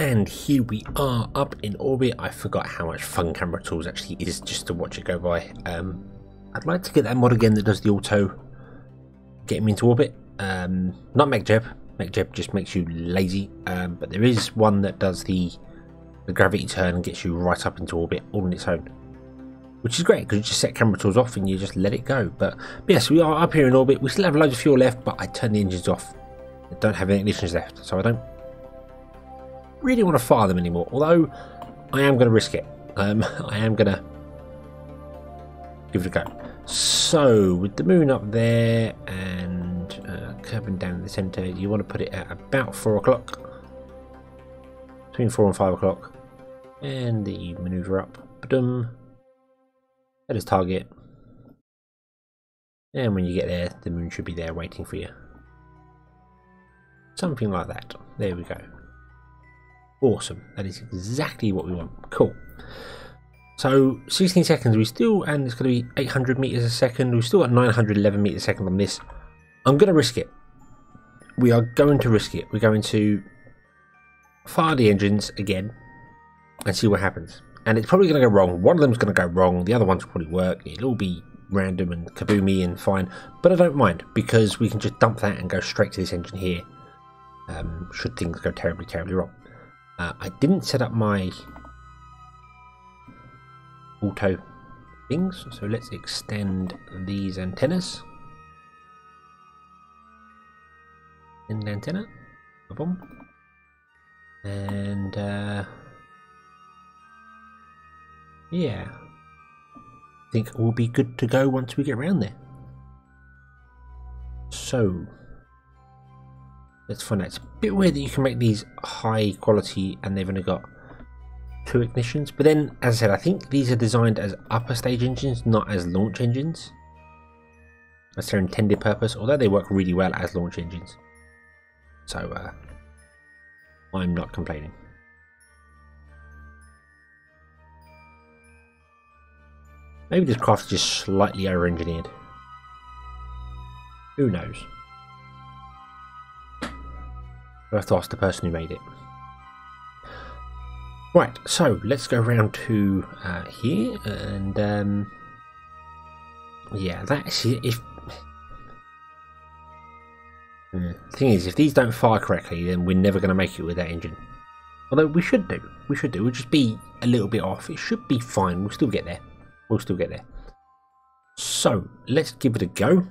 And here we are up in orbit. I forgot how much fun camera tools actually is just to watch it go by. Um, I'd like to get that mod again that does the auto getting into orbit. Um, not MechJeb. MechJeb just makes you lazy. Um, but there is one that does the, the gravity turn and gets you right up into orbit all on its own. Which is great because you just set camera tools off and you just let it go. But, but yes, we are up here in orbit. We still have loads of fuel left, but I turned the engines off. I don't have any ignitions left, so I don't really want to fire them anymore. Although I am going to risk it. Um, I am going to give it a go. So with the moon up there and uh, curving down in the centre, you want to put it at about four o'clock, between four and five o'clock, and the manoeuvre up. Ba-dum. That is target. And when you get there, the moon should be there waiting for you. Something like that. There we go. Awesome. That is exactly what we want. Cool. So 16 seconds, we still, and it's going to be 800 meters a second. We've still got 911 meters a second on this. I'm going to risk it. We are going to risk it. We're going to fire the engines again and see what happens. And it's probably going to go wrong. One of them's going to go wrong. The other one's probably work. It'll all be random and kaboomy and fine. But I don't mind because we can just dump that and go straight to this engine here. Um, should things go terribly, terribly wrong. Uh, I didn't set up my auto things, so let's extend these antennas. End antenna, boom, and uh, yeah, I think we'll be good to go once we get around there. So Let's find out. It's a bit weird that you can make these high quality and they've only got two ignitions. But then, as I said, I think these are designed as upper stage engines, not as launch engines. That's their intended purpose, although they work really well as launch engines. So, uh, I'm not complaining. Maybe this craft is just slightly over-engineered. Who knows? I have to ask the person who made it. Right, so let's go around to uh, here, and um, yeah, that's if. The thing is, if these don't fire correctly, then we're never going to make it with that engine. Although we should do, we should do. We'll just be a little bit off. It should be fine. We'll still get there. We'll still get there. So let's give it a go.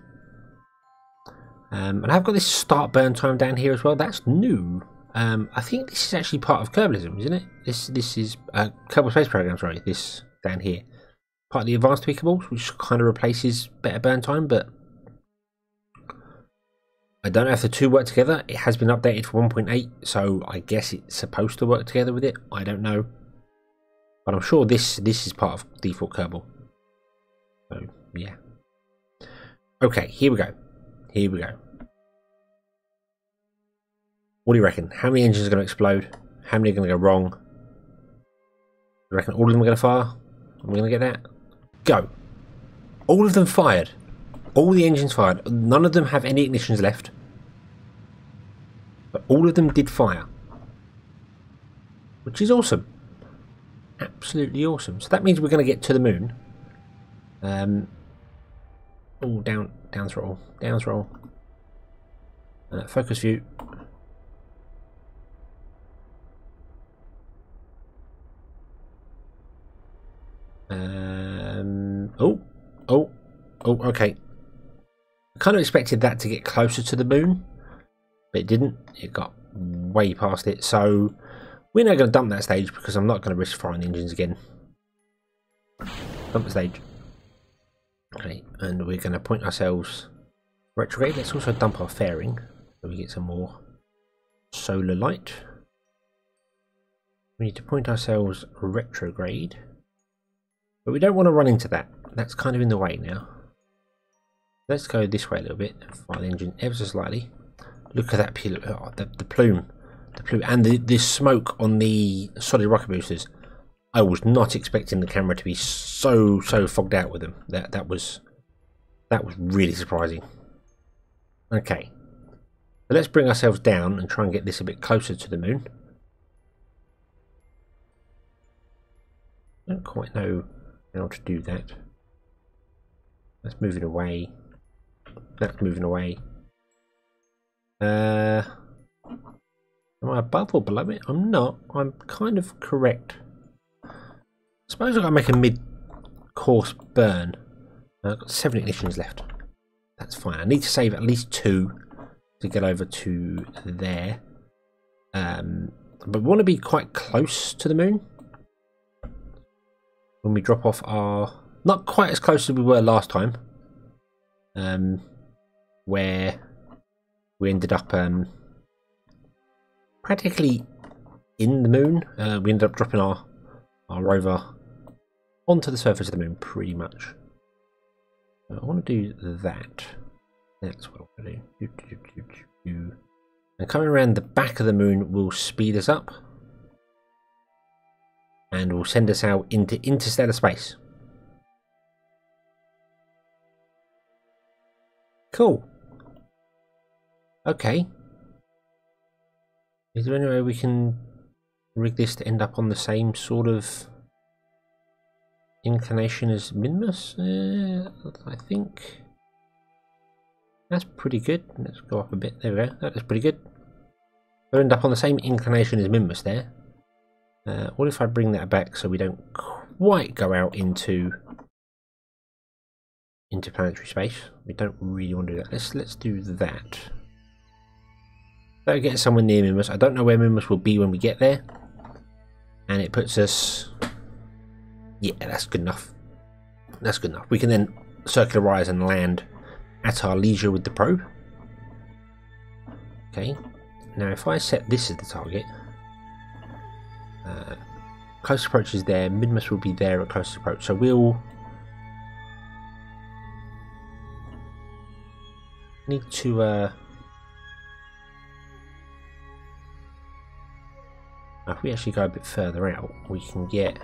Um, and I've got this start burn time down here as well. That's new. Um, I think this is actually part of Kerbalism, isn't it? This this is uh, Kerbal Space Program, sorry, this down here. Part of the advanced tweakables, which kind of replaces better burn time, but I don't know if the two work together. It has been updated for 1.8, so I guess it's supposed to work together with it. I don't know. But I'm sure this this is part of default Kerbal. So, yeah. Okay, here we go. Here we go. What do you reckon? How many engines are going to explode? How many are going to go wrong? You reckon all of them are going to fire? Am I going to get that? Go. All of them fired. All the engines fired. None of them have any ignitions left. But all of them did fire. Which is awesome. Absolutely awesome. So that means we're going to get to the moon. Um, oh, down, down throttle, down throttle. Uh, focus view. Um, oh, oh, oh, okay. I kind of expected that to get closer to the moon, but it didn't. It got way past it. So we're now going to dump that stage because I'm not going to risk firing engines again. Dump the stage. Okay, and we're going to point ourselves retrograde. Let's also dump our fairing so we get some more solar light. We need to point ourselves retrograde. But we don't want to run into that. That's kind of in the way now. Let's go this way a little bit. Fire the engine ever so slightly. Look at that oh, the, the plume. The plume and the, the smoke on the solid rocket boosters. I was not expecting the camera to be so so fogged out with them. That that was that was really surprising. Okay. So let's bring ourselves down and try and get this a bit closer to the moon. don't quite know how to do that. Let's move it away. That's moving away. Uh, am I above or below it? I'm not. I'm kind of correct. I suppose I've got to make a mid-course burn. I've got seven ignitions left. That's fine. I need to save at least two to get over to there. Um, but we want to be quite close to the moon when we drop off our not quite as close as we were last time um, where we ended up um, practically in the moon. Uh, we ended up dropping our our rover onto the surface of the moon pretty much. I want to do that. That's what I want to do. And coming around the back of the moon will speed us up. And will send us out into interstellar space. Cool. Okay. Is there any way we can rig this to end up on the same sort of inclination as Minmus? Uh, I think that's pretty good. Let's go up a bit. There we go. That is pretty good. We'll end up on the same inclination as Minmus there. Uh, what if I bring that back so we don't quite go out into interplanetary space? We don't really want to do that. Let's let's do that. Better get somewhere near Minmus. I don't know where Minmus will be when we get there. And it puts us... Yeah, that's good enough. That's good enough. We can then circularize and land at our leisure with the probe. Okay. Now if I set this as the target, uh, close approach is there, Minmus will be there at close approach. So we'll need to uh, if we actually go a bit further out, we can get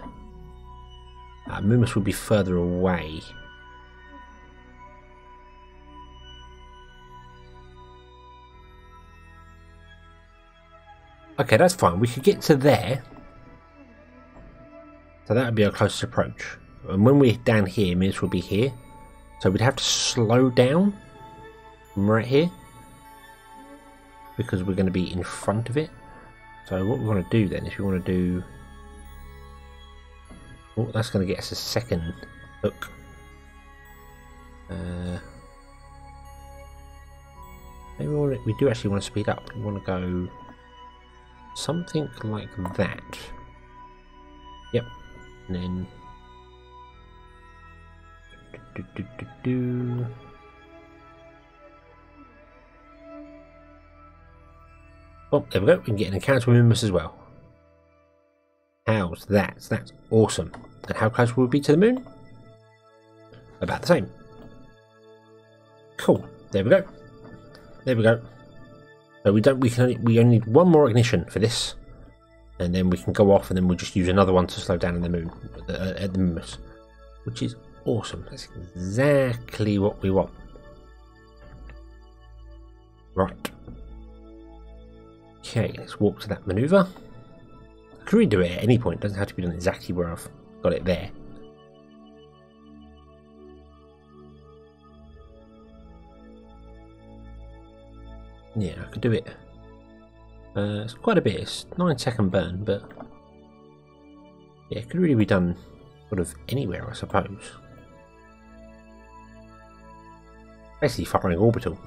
uh, Minmus will be further away. Okay, that's fine. We could get to there so that would be our closest approach. And when we're down here, Minmus will be here. So we'd have to slow down right here. Because we're going to be in front of it. So what we want to do then is we want to do... Oh, that's going to get us a second hook. Uh, maybe we, to, we do actually want to speed up. We want to go something like that. Yep, and then Do, do, do, do, do, Oh, there we go. We can get an encounter with Minmus as well. How's that? That's awesome. And how close will we be to the moon? About the same. Cool. There we go. There we go. So we don't. We can. Only, we only need one more ignition for this and then we can go off and then we'll just use another one to slow down in the moon uh, at the moon which is awesome that's exactly what we want right okay let's walk to that maneuver I can redo it at any point it doesn't have to be done exactly where I've got it there yeah I could do it uh, it's quite a bit, it's 9 second burn, but yeah, it could really be done sort of anywhere, I suppose. Basically firing orbital.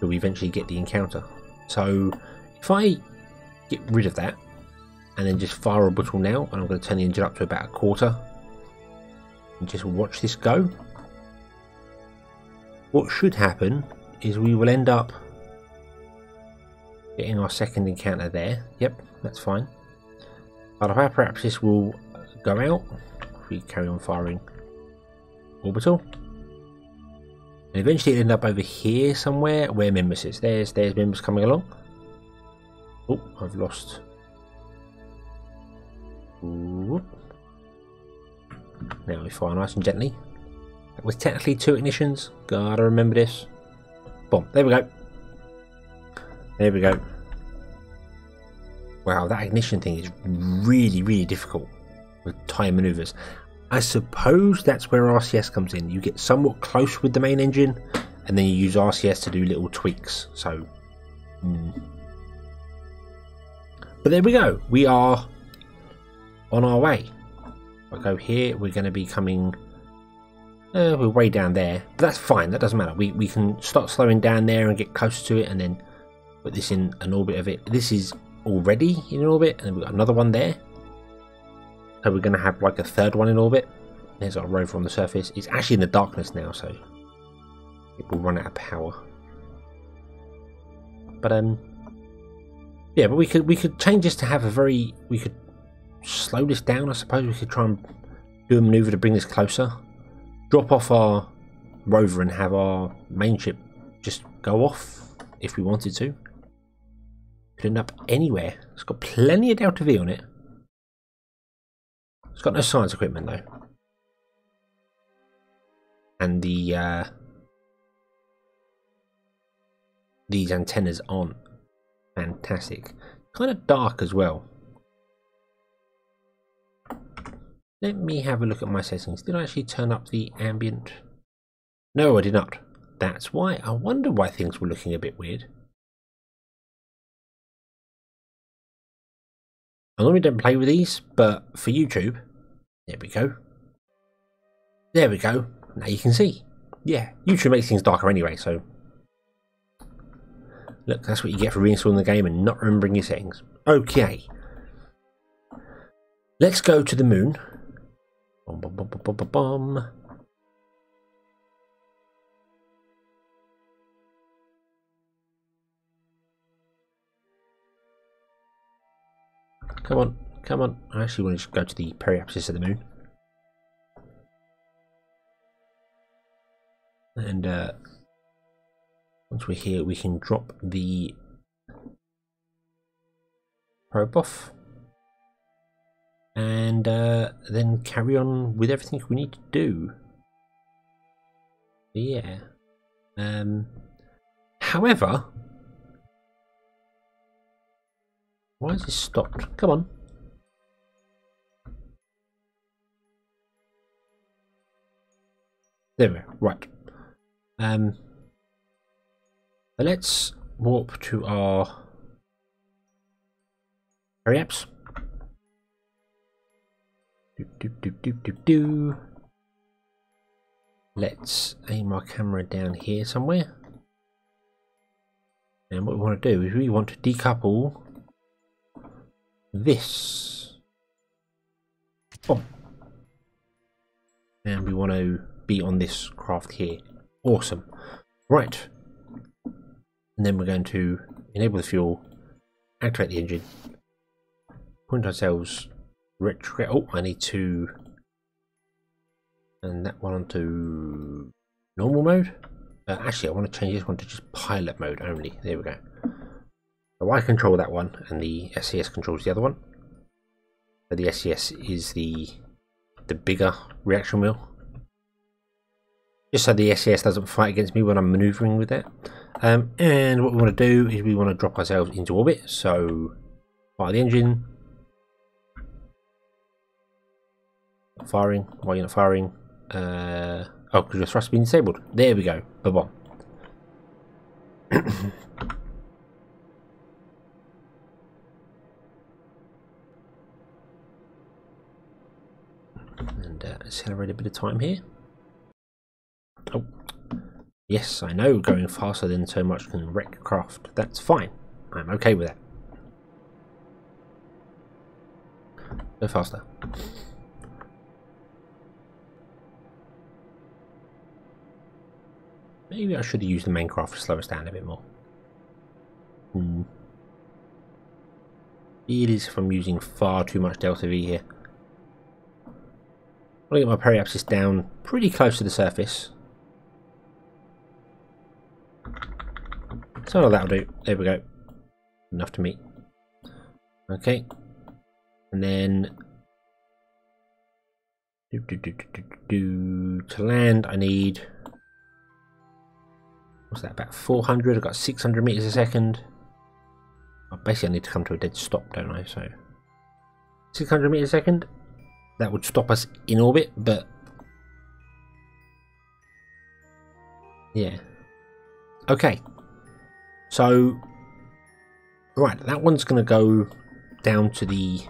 Till we eventually get the encounter. So if I get rid of that and then just fire orbital now, and I'm going to turn the engine up to about a quarter and just watch this go. What should happen is we will end up Getting our second encounter there. Yep, that's fine. But perhaps this will go out if we carry on firing orbital. And eventually it'll end up over here somewhere where Minmus is. There's there's Minmus coming along. Oh, I've lost. Whoop. Now we fire nice and gently. With technically two ignitions. Gotta remember this. Boom. There we go. There we go. Wow, that ignition thing is really, really difficult. with tie maneuvers. I suppose that's where RCS comes in. You get somewhat close with the main engine, and then you use RCS to do little tweaks. So, mm. but there we go. We are on our way. I go here. We're going to be coming. Uh, we're way down there. But that's fine. That doesn't matter. We we can start slowing down there and get close to it, and then put this in an orbit of it. This is already in orbit, and we've got another one there. So we're going to have like a third one in orbit. There's our rover on the surface. It's actually in the darkness now, so it will run out of power. But um, yeah, but we could we could change this to have a very we could slow this down. I suppose we could try and do a maneuver to bring this closer. Drop off our rover and have our main ship just go off if we wanted to. Could end up anywhere. It's got plenty of Delta V on it. It's got no science equipment though. And the uh, these antennas aren't fantastic. Kind of dark as well. Let me have a look at my settings. Did I actually turn up the ambient? No, I did not. That's why. I wonder why things were looking a bit weird. I normally don't play with these, but for YouTube, there we go. There we go. Now you can see. Yeah, YouTube makes things darker anyway, so... Look, that's what you get for reinstalling the game and not remembering your settings. Okay. Let's go to the moon. Come on, come on. I actually want to go to the periapsis of the moon. And uh, once we're here, we can drop the probe off. And uh, then carry on with everything we need to do. Yeah. Um, however, Why is this stopped? Come on. There we go. Right. Um. Let's warp to our periaps. Do do do do do do. Let's aim our camera down here somewhere. And what we want to do is we want to decouple this. Oh. And we want to be on this craft here. Awesome. Right. And then we're going to enable the fuel, activate the engine, point ourselves retro. Oh, I need to. And that one onto normal mode. Uh, actually, I want to change this one to just pilot mode only. There we go. So I control that one, and the SES controls the other one. So the SES is the the bigger reaction wheel. Just so the SES doesn't fight against me when I'm maneuvering with it. Um, and what we want to do is we want to drop ourselves into orbit. So fire the engine. Firing. Why are you not firing? Uh, oh, because your thrust being disabled. There we go. Bye bye. And accelerate a bit of time here. Oh, yes, I know going faster than so much can wreck craft. That's fine. I'm okay with that. Go faster. Maybe I should have used the main craft to slow us down a bit more. Hmm. It is from using far too much delta V here. I'm going to get my periapsis down pretty close to the surface. So that'll do. There we go. Enough to meet. Okay. And then do, do, do, do, do, to land I need what's that about 400 I've got 600 meters a second I basically I need to come to a dead stop don't I so 600 meters a second that would stop us in orbit, but yeah. Okay. So, right, that one's going to go down to the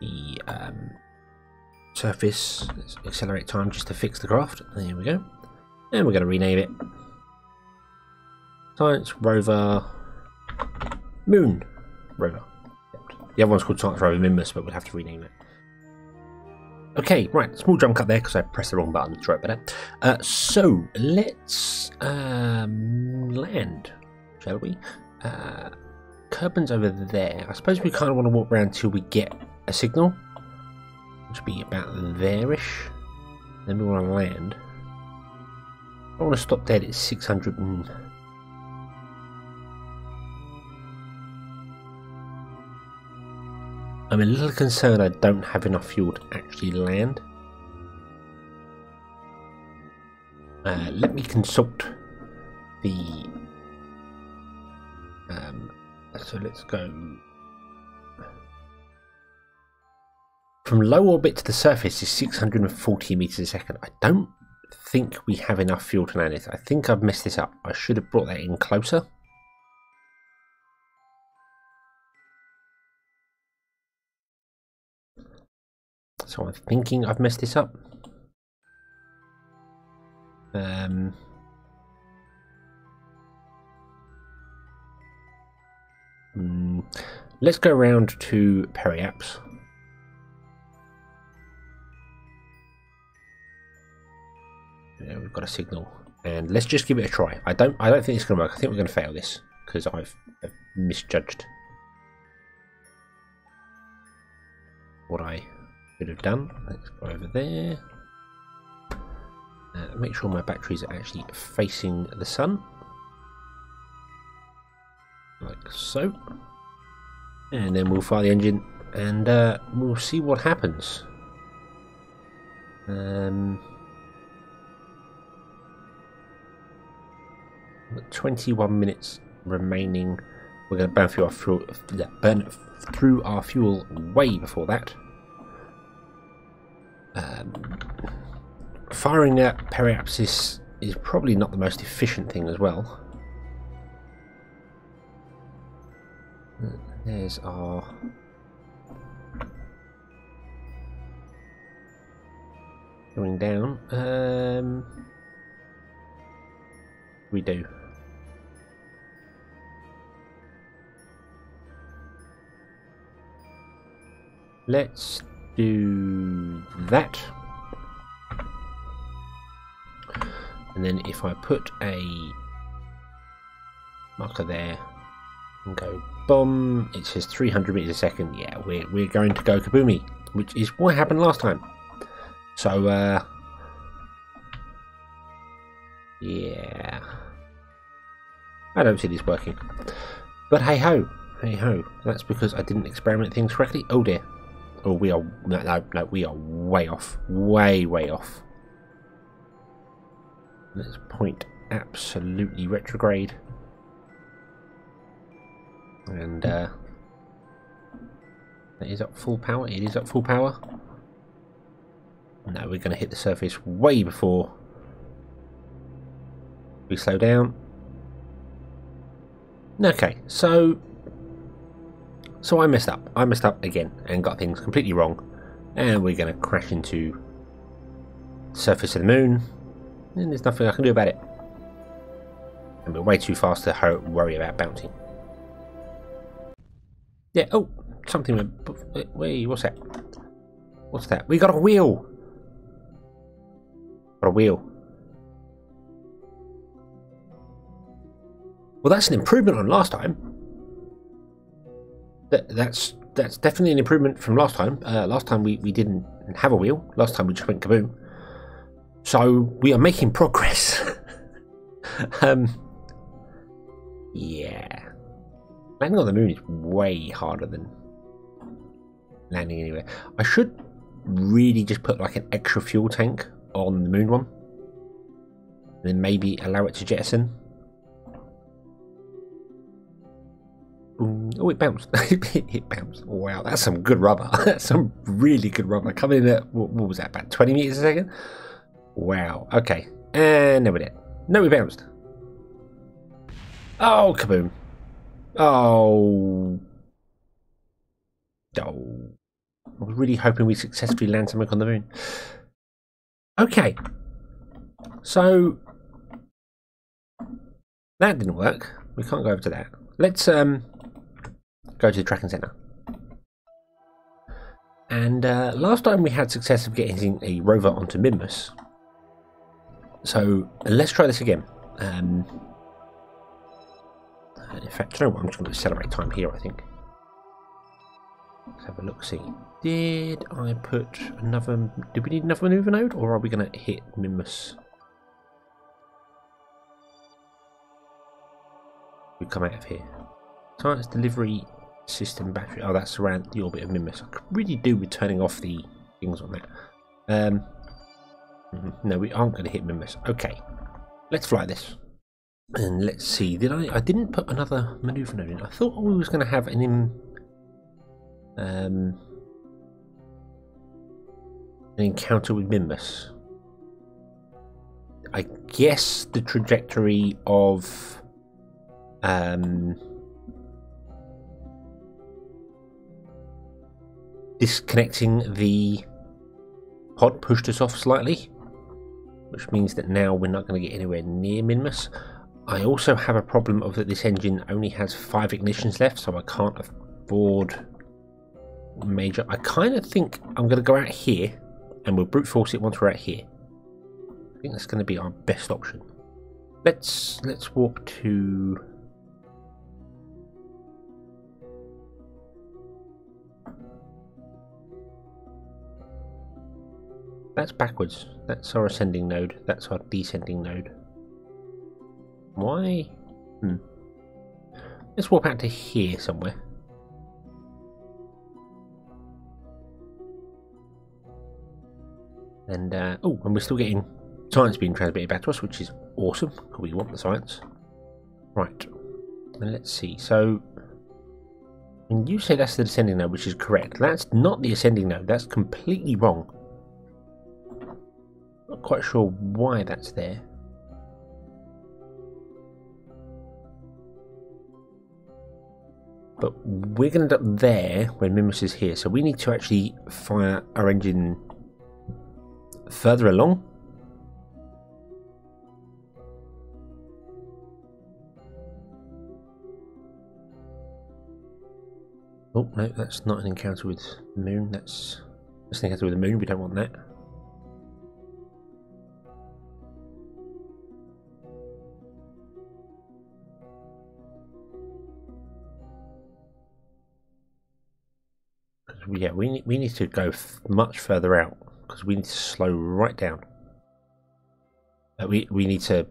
the um, surface. Accelerate time just to fix the craft. There we go. And we're going to rename it Science Rover Moon Rover. The other one's called Science Rover Minmus, but we'll have to rename it. Okay, right, small jump cut there because I pressed the wrong button to try it better. Uh, so, let's um, land, shall we? Uh, Kerbin's over there. I suppose we kind of want to walk around till we get a signal, which would be about there-ish. Then we want to land. I want to stop dead at 600 and... I'm a little concerned I don't have enough fuel to actually land. Uh, let me consult the... Um, so let's go... From low orbit to the surface is 640 meters a second. I don't think we have enough fuel to land it. I think I've messed this up. I should have brought that in closer. So I'm thinking I've messed this up. Um, hmm, let's go around to Periaps. Yeah, we've got a signal, and let's just give it a try. I don't, I don't think it's going to work. I think we're going to fail this because I've, I've misjudged what I should have done. Let's go over there. Uh, make sure my batteries are actually facing the sun, like so. And then we'll fire the engine, and uh, we'll see what happens. Um, 21 minutes remaining. We're going to burn through our fuel, burn through our fuel way before that. Um, firing at periapsis is probably not the most efficient thing as well. There's our going down. Um, we do. Let's do that. And then if I put a marker there and go boom, it says 300 meters a second. Yeah, we're, we're going to go kaboomy, which is what happened last time. So, uh, yeah. I don't see this working. But hey ho, hey ho. That's because I didn't experiment things correctly. Oh dear. Oh, we are no, no, no, we are way off, way, way off. Let's point absolutely retrograde, and uh, that is up full power. It is up full power. Now we're going to hit the surface way before we slow down. Okay, so so I messed up. I messed up again and got things completely wrong. And we're going to crash into the surface of the moon. And there's nothing I can do about it. And we're way too fast to worry about bouncing. Yeah, oh, something went... Wait, what's that? What's that? We got a wheel! Got a wheel. Well, that's an improvement on last time that, that's that's definitely an improvement from last time. Uh, last time we, we didn't have a wheel. Last time we just went kaboom. So we are making progress. um, yeah. Landing on the moon is way harder than landing anywhere. I should really just put like an extra fuel tank on the moon one. And then maybe allow it to jettison Oh, it bounced. it bounced. Wow, that's some good rubber. that's some really good rubber. Coming in at, what, what was that, about 20 meters a second? Wow. Okay. And no, we did. No, we bounced. Oh, kaboom. Oh. Oh. I was really hoping we successfully land something on the moon. Okay. So that didn't work. We can't go over to that. Let's um go to the tracking center. And uh, last time we had success of getting a rover onto Minmus. So let's try this again. Um, in fact, you know what? I'm just going to accelerate time here, I think. Let's have a look, see. Did I put another... Do we need another maneuver node, or are we going to hit Minmus? We come out of here. Science delivery system battery. Oh, that's around the orbit of Minmus. I could really do with turning off the things on that. Um, mhm, no, we aren't going to hit Minmus. Okay, let's fly this. And let's see. Did I? I didn't put another maneuver node in. I thought we was going to have an in, um, an encounter with Minmus. I guess the trajectory of um, disconnecting the pod pushed us off slightly, which means that now we're not going to get anywhere near Minmus. I also have a problem of that this engine only has five ignitions left, so I can't afford major. I kind of think I'm going to go out here, and we'll brute force it once we're out here. I think that's going to be our best option. Let's let's walk to That's backwards. That's our ascending node. That's our descending node. Why? Hmm. Let's walk out to here somewhere. And, uh, oh, and we're still getting science being transmitted back to us, which is awesome, because we want the science. Right. And let's see. So, and you say that's the descending node, which is correct. That's not the ascending node. That's completely wrong. Not quite sure why that's there. But we're going to end up there when Minmus is here, so we need to actually fire our engine further along. Oh no, that's not an encounter with the moon. That's that's an encounter with the moon. We don't want that. Yeah, we need, we need to go much further out because we need to slow right down. Uh, we we need to,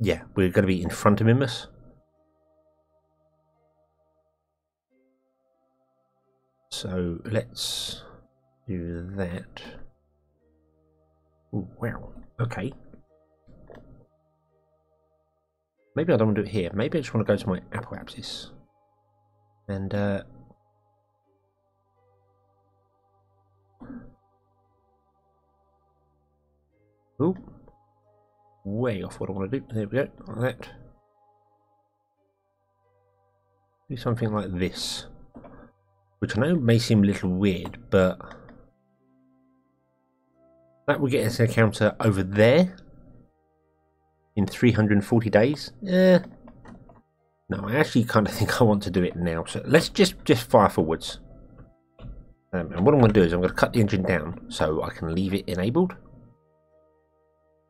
yeah, we're going to be in front of Minmus. So let's do that. Ooh, wow. Okay. Maybe I don't want to do it here. Maybe I just want to go to my apoapsis. And uh, Oop. Way off what I want to do. There we go. Like that. Do something like this. Which I know may seem a little weird, but that will get us an counter over there in 340 days. Eh. No, I actually kind of think I want to do it now. So let's just just fire forwards. Um, and what I'm going to do is I'm going to cut the engine down so I can leave it enabled.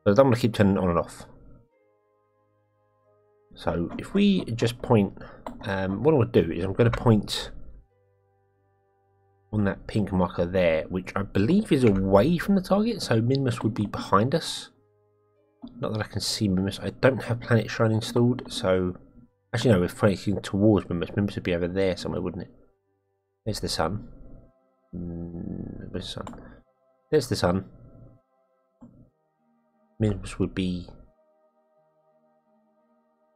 So going to keep turning on and off. So if we just point, um, what to do is I'm going to point on that pink marker there, which I believe is away from the target, so Minmus would be behind us. Not that I can see Minmus. I don't have Planetshine installed, so... Actually, no, we're facing towards Minmus. Minmus would be over there somewhere, wouldn't it? There's the sun. Mm, where's the sun? There's the sun. Minmus would be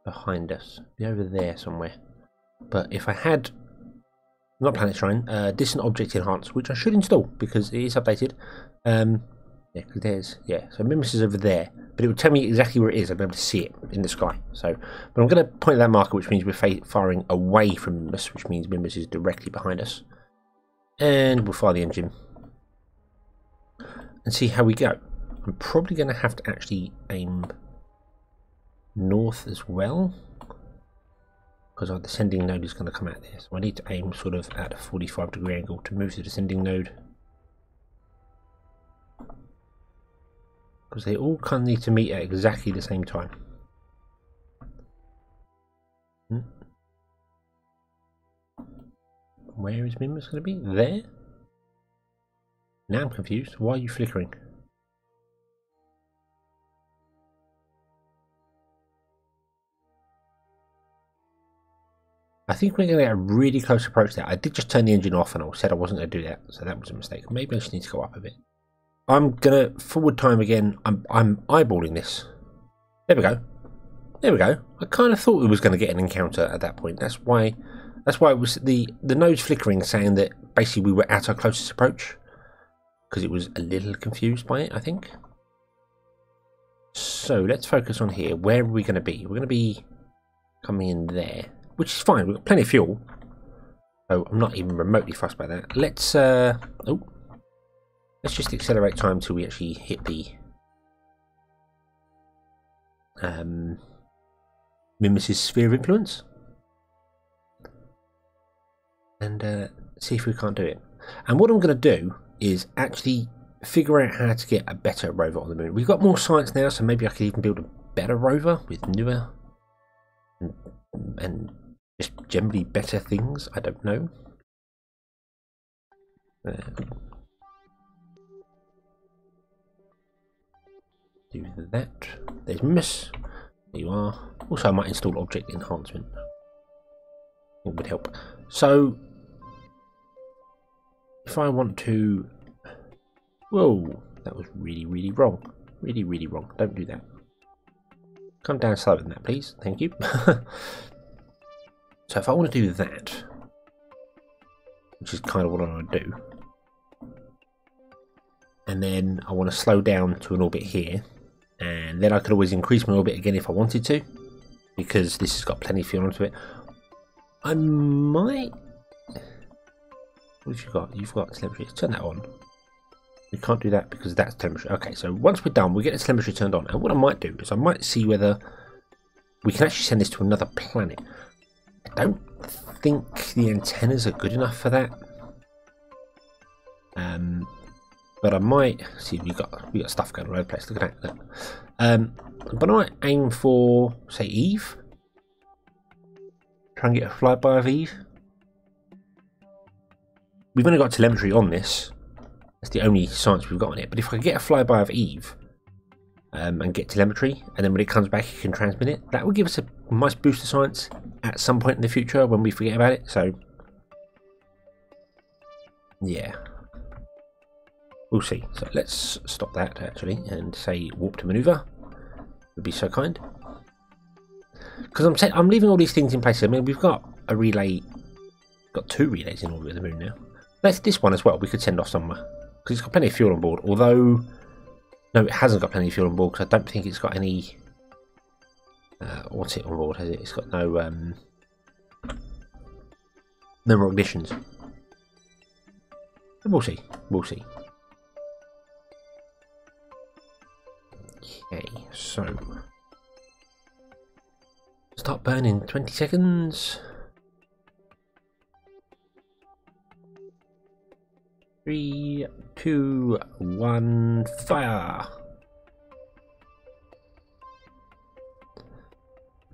behind us, be over there somewhere. But if I had not Planetshine, uh, Distant Object Enhance, which I should install because it is updated. Um, yeah, because there's, yeah, so Minmus is over there, but it would tell me exactly where it is. I'd be able to see it in the sky. So, but I'm going to point that marker, which means we're firing away from Minmus, which means Minmus is directly behind us. And we'll fire the engine and see how we go. I'm probably going to have to actually aim north as well because our descending node is going to come out there. So I need to aim sort of at a 45 degree angle to move the descending node. Because they all kind of need to meet at exactly the same time. Hmm. Where is Minmus going to be? There? Now I'm confused. Why are you flickering? I think we're going to get a really close approach there. I did just turn the engine off and I said I wasn't going to do that, so that was a mistake. Maybe I just need to go up a bit. I'm going to forward time again. I'm, I'm eyeballing this. There we go. There we go. I kind of thought we was going to get an encounter at that point. That's why that's why it was the, the nose flickering saying that basically we were at our closest approach. Because it was a little confused by it, I think. So let's focus on here. Where are we going to be? We're going to be coming in there which is fine. We've got plenty of fuel. Oh, I'm not even remotely fussed by that. Let's uh oh let's just accelerate time till we actually hit the um Minmus's sphere of influence. And uh, see if we can't do it. And what I'm gonna do is actually figure out how to get a better rover on the moon. We've got more science now, so maybe I could even build a better rover with newer and, and just generally better things? I don't know. Um, do that. There's miss. There you are. Also, I might install object enhancement. It would help. So, if I want to... Whoa, that was really, really wrong. Really, really wrong. Don't do that. Come down slower than that, please. Thank you. So if I want to do that, which is kind of what I want to do, and then I want to slow down to an orbit here, and then I could always increase my orbit again if I wanted to, because this has got plenty of fuel onto it. I might... What have you got? You've got telemetry. Turn that on. We can't do that because that's telemetry. Okay, so once we're done, we get the telemetry turned on. And what I might do is I might see whether we can actually send this to another planet. I don't think the antennas are good enough for that. Um, but I might see we got we got stuff going all over the place. Look at that. Um, but I might aim for say Eve. Try and get a flyby of Eve. We've only got telemetry on this. That's the only science we've got on it. But if I get a flyby of Eve um, and get telemetry, and then when it comes back, you can transmit it, that would give us a nice boost of science at some point in the future when we forget about it. So, yeah, we'll see. So let's stop that actually and say warp to maneuver. Would be so kind. Because I'm saying I'm leaving all these things in place. I mean, we've got a relay, got two relays in orbit of the moon now. Let's this one as well. We could send off somewhere because it's got plenty of fuel on board. Although, no, it hasn't got plenty of fuel on board because I don't think it's got any uh, what's it on board? Has it? It's got no um, no more ignitions. We'll see. We'll see. Okay, so start burning 20 seconds. Three, two, one, fire!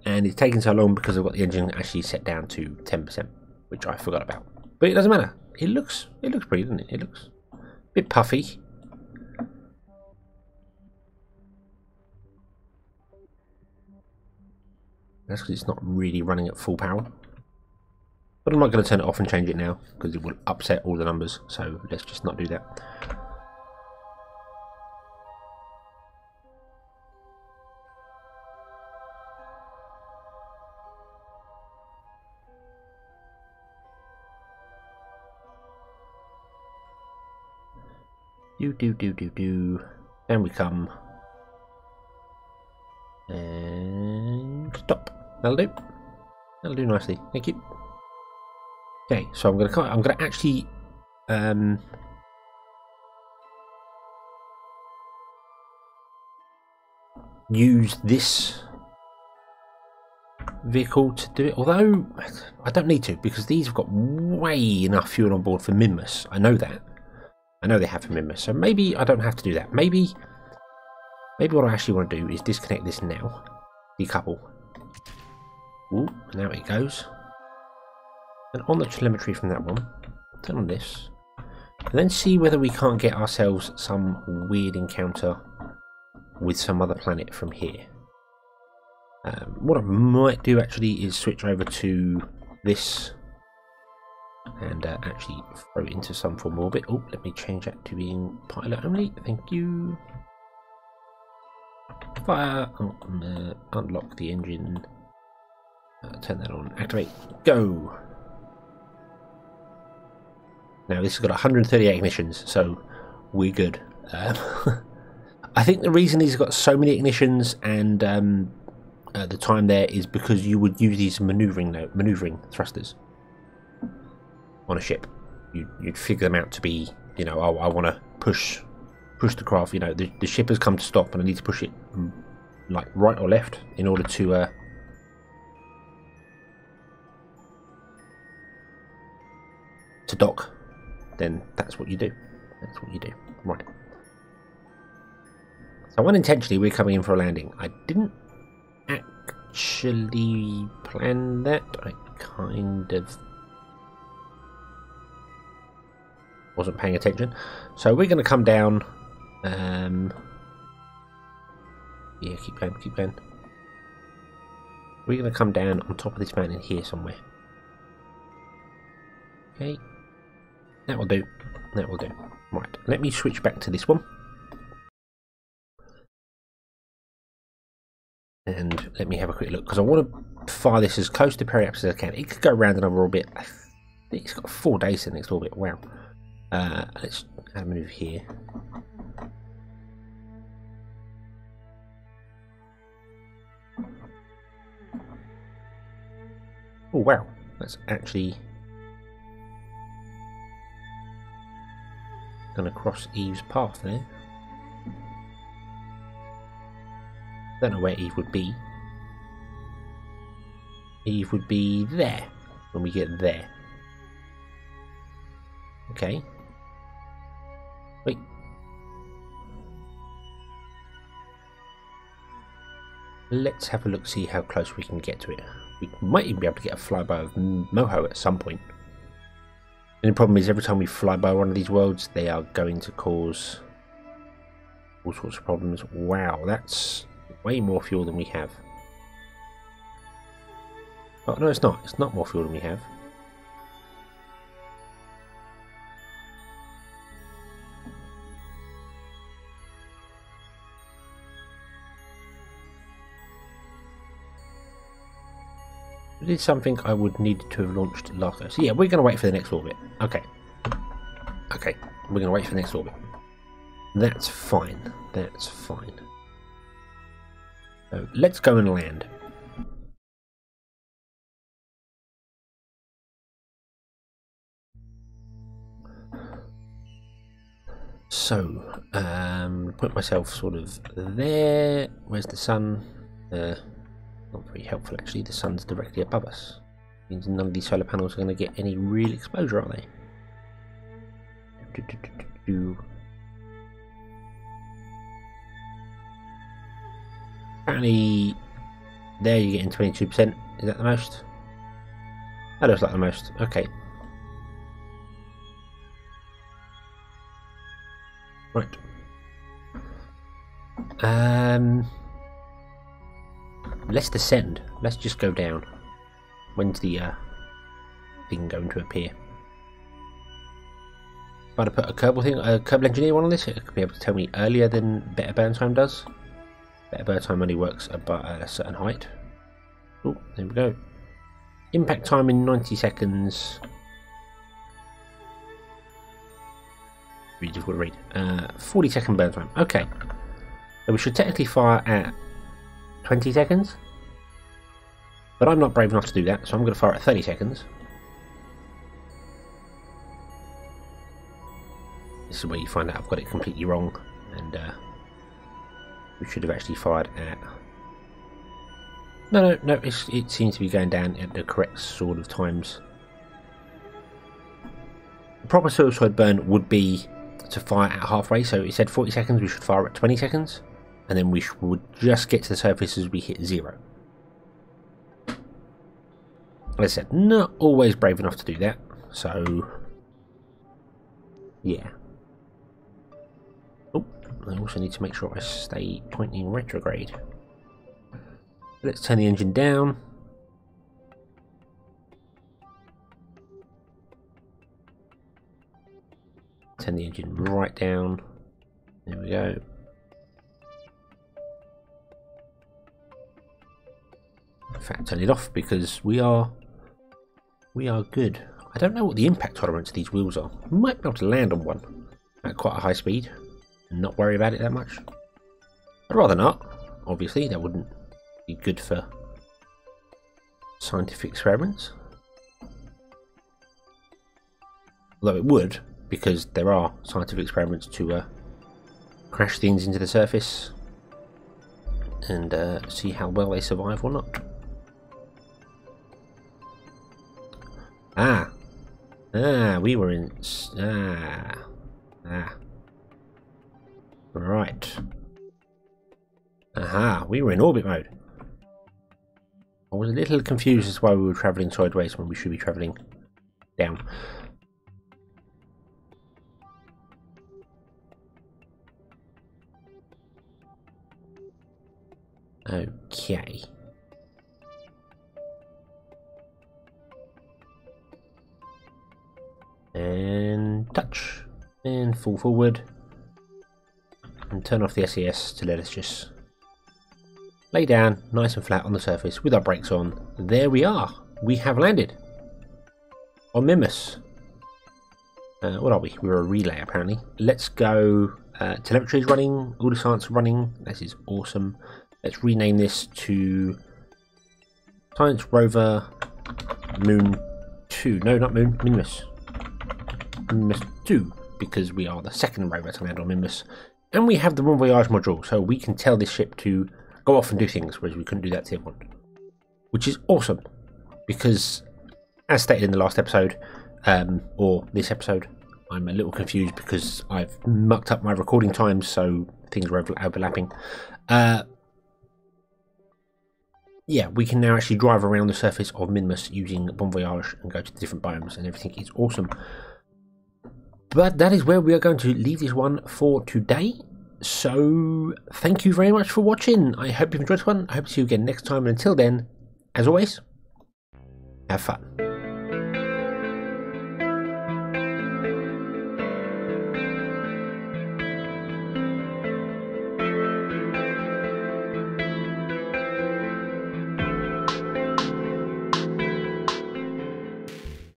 And it's taking so long because I've got the engine actually set down to 10%, which I forgot about. But it doesn't matter. It looks it looks pretty, doesn't it? It looks a bit puffy. That's because it's not really running at full power. But I'm not going to turn it off and change it now because it will upset all the numbers. So let's just not do that. Do do do do do. Down we come. And stop. That'll do. That'll do nicely. Thank you. Okay, so I'm gonna I'm gonna actually um use this vehicle to do it. Although I don't need to because these have got way enough fuel on board for Minmus. I know that. I know they have Minmus, so maybe I don't have to do that. Maybe, maybe what I actually want to do is disconnect this now, decouple. Ooh, now it goes. And on the telemetry from that one, turn on this, and then see whether we can't get ourselves some weird encounter with some other planet from here. Um, what I might do actually is switch over to this and uh, actually throw into some form of orbit. Oh, let me change that to being pilot only. Thank you. Fire. Unlock the engine. Uh, turn that on. Activate. Go. Now this has got 138 ignitions, so we're good. Um, I think the reason these have got so many ignitions and um, uh, the time there is because you would use these maneuvering no, maneuvering thrusters on a ship. You, would figure them out to be, you know, oh, I want to push push the craft. You know, the, the ship has come to stop, and I need to push it mm, like right or left in order to uh, to dock. Then that's what you do. That's what you do. Right. So unintentionally, we're coming in for a landing. I didn't actually plan that. I kind of wasn't paying attention. So we're going to come down. Um, yeah, keep going, keep going. We're going to come down on top of this mountain here somewhere. Okay. That will do. That will do. Right, let me switch back to this one. And let me have a quick look, because I want to fire this as close to periapsis as I can. It could go around another orbit. It's got four days to the next orbit. Wow. Uh, let's move here. Oh wow, that's actually going to cross Eve's path there. Don't know where Eve would be. Eve would be there when we get there. Okay. Let's have a look, see how close we can get to it. We might even be able to get a flyby of Moho at some point. And the problem is, every time we fly by one of these worlds, they are going to cause all sorts of problems. Wow, that's way more fuel than we have. Oh, no, it's not. It's not more fuel than we have. It is something I would need to have launched last So yeah, we're going to wait for the next orbit. Okay. Okay, we're going to wait for the next orbit. That's fine. That's fine. So let's go and land. So, um, put myself sort of there. Where's the sun? Uh, not very helpful actually, the sun's directly above us. Means none of these solar panels are going to get any real exposure, are they? Apparently, there you're getting 22%. Is that the most? That looks like the most. Okay. Right. Um... Let's descend. Let's just go down. When's the uh, thing going to appear? If I'd put a Kerbal thing, a Kerbal Engineer one on this, it could be able to tell me earlier than Better Burn Time does. Better Burn Time only works about a certain height. Oh, there we go. Impact time in 90 seconds. really difficult to read. Uh, 40 second burn time. Okay. So we should technically fire at 20 seconds. But I'm not brave enough to do that, so I'm going to fire at 30 seconds. This is where you find out I've got it completely wrong, and uh, we should have actually fired at... No, no, no, it seems to be going down at the correct sort of times. The proper suicide burn would be to fire at halfway, so it said 40 seconds, we should fire at 20 seconds, and then we would just get to the surface as we hit zero. Like I said, not always brave enough to do that, so yeah. Oh, I also need to make sure I stay pointing retrograde. Let's turn the engine down. Turn the engine right down. There we go. In fact, turn it off because we are we are good. I don't know what the impact tolerance of these wheels are. We might be able to land on one at quite a high speed and not worry about it that much. I'd rather not, obviously. That wouldn't be good for scientific experiments. Although it would, because there are scientific experiments to uh, crash things into the surface and uh, see how well they survive or not. Ah. Ah, we were in... Ah. Ah. Right. Aha, we were in orbit mode. I was a little confused as to why we were travelling sideways when we should be travelling down. Okay. And touch and fall forward and turn off the SAS to let us just lay down nice and flat on the surface with our brakes on. There we are. We have landed on Minmus. Uh, what are we? We're a relay apparently. Let's go. Uh, telemetry is running. All the science running. This is awesome. Let's rename this to Science Rover Mun 2. No, not Mun. Minmus. Minmus 2 because we are the second rover to land on Minmus. And we have the Bon Voyage module, so we can tell this ship to go off and do things, whereas we couldn't do that to one. Which is awesome, because as stated in the last episode, um, or this episode, I'm a little confused because I've mucked up my recording times, so things are overlapping. Uh, yeah, we can now actually drive around the surface of Minmus using Bon Voyage and go to the different biomes, and everything is awesome. But that is where we are going to leave this one for today. So thank you very much for watching. I hope you've enjoyed this one. I hope to see you again next time. And until then, as always, have fun.